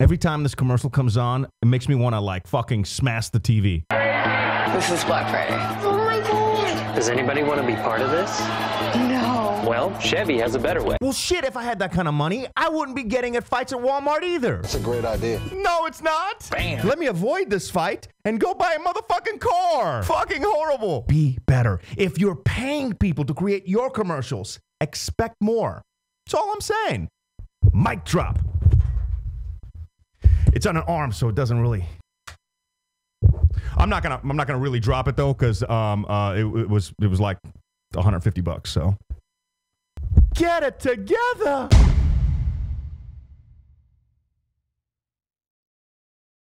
Every time this commercial comes on, it makes me want to like fucking smash the TV. This is Black Friday. Oh my god. Does anybody want to be part of this? No. Well, Chevy has a better way. Well, shit, if I had that kind of money, I wouldn't be getting at fights at Walmart either. That's a great idea. No, it's not. Bam. Let me avoid this fight and go buy a motherfucking car. Fucking horrible. Be better. If you're paying people to create your commercials, expect more. That's all I'm saying. Mic drop. It's on an arm, so it doesn't really. I'm not gonna. I'm not gonna really drop it though, because um, uh, it, it was it was like 150 bucks. So get it together.